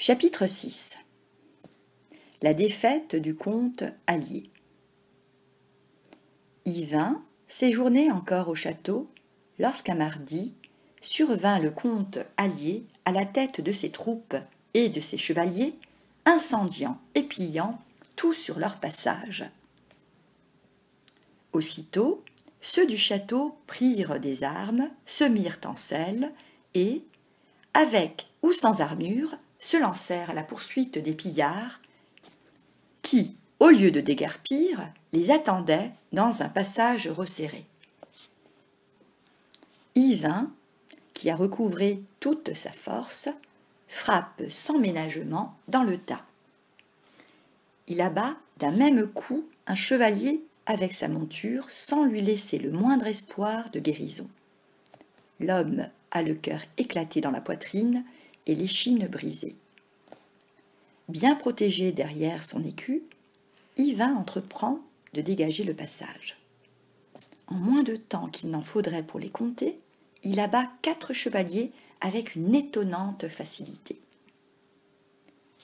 Chapitre 6 La défaite du comte allié. Yvain séjournait encore au château lorsqu'un mardi survint le comte allié à la tête de ses troupes et de ses chevaliers, incendiant et pillant tout sur leur passage. Aussitôt, ceux du château prirent des armes, se mirent en selle et, avec ou sans armure, se lancèrent à la poursuite des pillards qui, au lieu de déguerpir, les attendaient dans un passage resserré. Yvain, qui a recouvré toute sa force, frappe sans ménagement dans le tas. Il abat d'un même coup un chevalier avec sa monture sans lui laisser le moindre espoir de guérison. L'homme a le cœur éclaté dans la poitrine et l'échine brisée. Bien protégé derrière son écu, Yvain entreprend de dégager le passage. En moins de temps qu'il n'en faudrait pour les compter, il abat quatre chevaliers avec une étonnante facilité.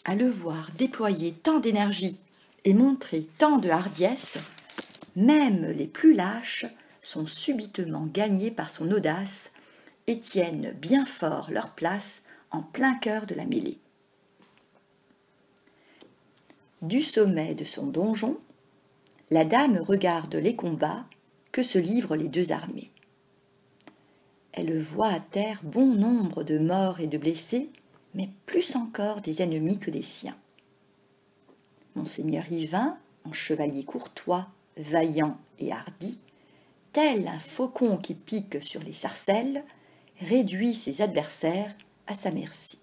À le voir déployer tant d'énergie et montrer tant de hardiesse, même les plus lâches sont subitement gagnés par son audace et tiennent bien fort leur place en plein cœur de la mêlée. Du sommet de son donjon, la dame regarde les combats que se livrent les deux armées. Elle voit à terre bon nombre de morts et de blessés, mais plus encore des ennemis que des siens. Monseigneur Yvain, en chevalier courtois, vaillant et hardi, tel un faucon qui pique sur les sarcelles, réduit ses adversaires à sa merci.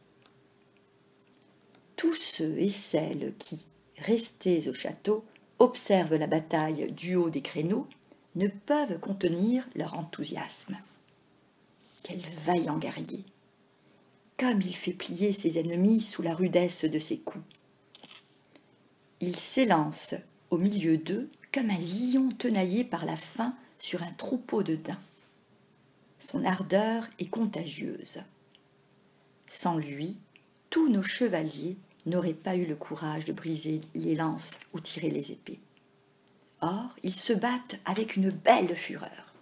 Tous ceux et celles qui, restés au château, observent la bataille du haut des créneaux, ne peuvent contenir leur enthousiasme. Quel vaillant guerrier Comme il fait plier ses ennemis sous la rudesse de ses coups. Il s'élance au milieu d'eux comme un lion tenaillé par la faim sur un troupeau de daims. Son ardeur est contagieuse. Sans lui, tous nos chevaliers n'auraient pas eu le courage de briser les lances ou tirer les épées. Or, ils se battent avec une belle fureur.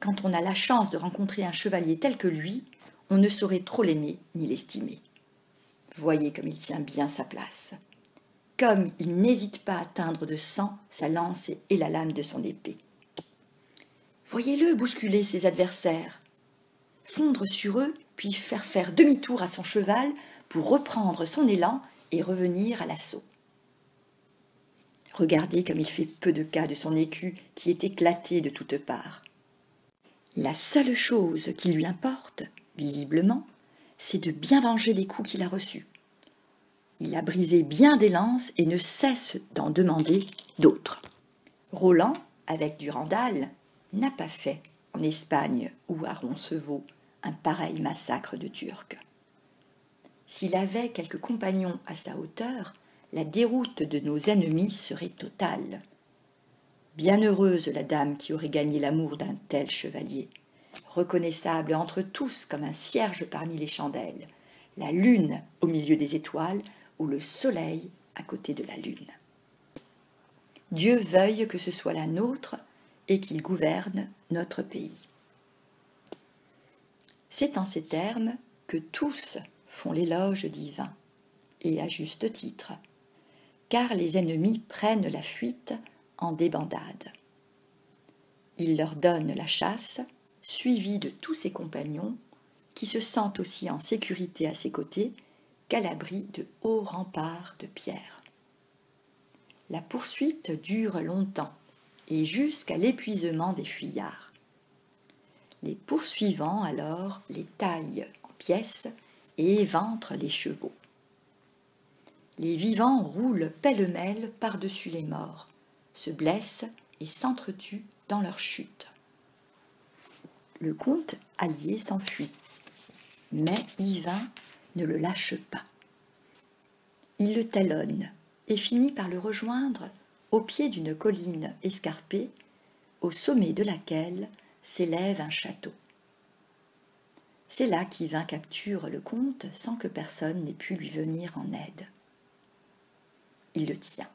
Quand on a la chance de rencontrer un chevalier tel que lui, on ne saurait trop l'aimer ni l'estimer. Voyez comme il tient bien sa place. Comme il n'hésite pas à teindre de sang sa lance et la lame de son épée. Voyez-le bousculer ses adversaires, fondre sur eux, puis faire faire demi-tour à son cheval pour reprendre son élan et revenir à l'assaut. Regardez comme il fait peu de cas de son écu qui est éclaté de toutes parts. La seule chose qui lui importe, visiblement, c'est de bien venger les coups qu'il a reçus. Il a brisé bien des lances et ne cesse d'en demander d'autres. Roland, avec Durandal, n'a pas fait, en Espagne ou à Roncevaux, un pareil massacre de Turcs. S'il avait quelques compagnons à sa hauteur, la déroute de nos ennemis serait totale. Bienheureuse la dame qui aurait gagné l'amour d'un tel chevalier, reconnaissable entre tous comme un cierge parmi les chandelles, la lune au milieu des étoiles ou le soleil à côté de la lune. Dieu veuille que ce soit la nôtre et qu'il gouverne notre pays. C'est en ces termes que tous font l'éloge divin, et à juste titre, car les ennemis prennent la fuite en débandade. Il leur donne la chasse, suivi de tous ses compagnons, qui se sentent aussi en sécurité à ses côtés qu'à l'abri de hauts remparts de pierre. La poursuite dure longtemps, et jusqu'à l'épuisement des fuyards. Les poursuivants alors les taillent en pièces et éventrent les chevaux. Les vivants roulent pêle-mêle par-dessus les morts, se blessent et s'entretuent dans leur chute. Le comte allié s'enfuit, mais Yvain ne le lâche pas. Il le talonne et finit par le rejoindre au pied d'une colline escarpée, au sommet de laquelle s'élève un château. C'est là qu'Yvain capture le comte sans que personne n'ait pu lui venir en aide. Il le tient.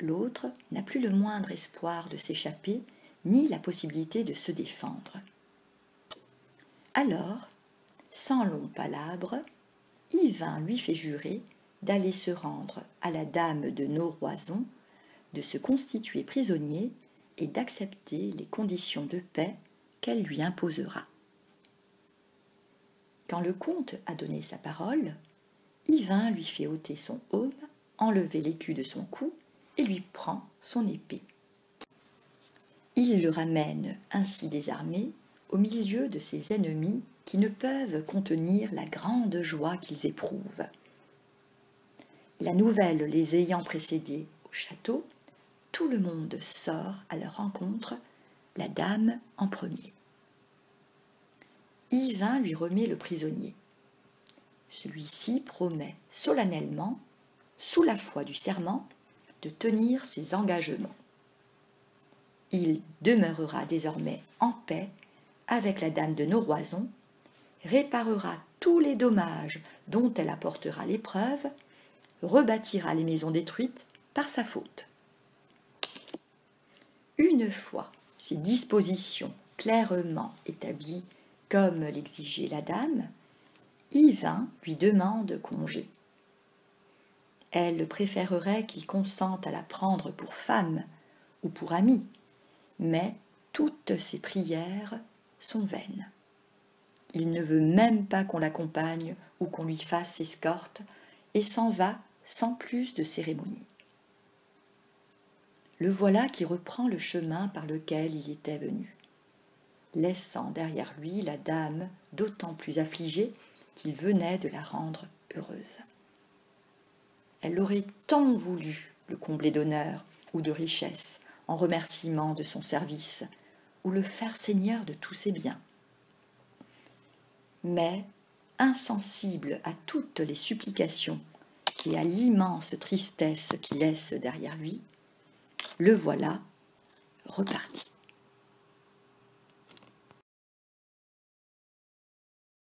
L'autre n'a plus le moindre espoir de s'échapper, ni la possibilité de se défendre. Alors, sans long palabre, Yvain lui fait jurer d'aller se rendre à la dame de Noroison, de se constituer prisonnier et d'accepter les conditions de paix qu'elle lui imposera. Quand le comte a donné sa parole, Yvain lui fait ôter son aume, enlever l'écu de son cou et lui prend son épée. Il le ramène ainsi désarmé au milieu de ses ennemis qui ne peuvent contenir la grande joie qu'ils éprouvent. La nouvelle les ayant précédés au château, tout le monde sort à leur rencontre, la dame en premier. Yvain lui remet le prisonnier. Celui-ci promet solennellement, sous la foi du serment, de tenir ses engagements. Il demeurera désormais en paix avec la dame de Noroison, réparera tous les dommages dont elle apportera l'épreuve, rebâtira les maisons détruites par sa faute. Une fois ces dispositions clairement établies comme l'exigeait la dame, Yvain lui demande congé. Elle préférerait qu'il consente à la prendre pour femme ou pour amie, mais toutes ses prières sont vaines. Il ne veut même pas qu'on l'accompagne ou qu'on lui fasse escorte et s'en va sans plus de cérémonie. Le voilà qui reprend le chemin par lequel il était venu, laissant derrière lui la dame d'autant plus affligée qu'il venait de la rendre heureuse. Elle aurait tant voulu le combler d'honneur ou de richesse en remerciement de son service, ou le faire seigneur de tous ses biens. Mais, insensible à toutes les supplications et à l'immense tristesse qu'il laisse derrière lui, le voilà reparti.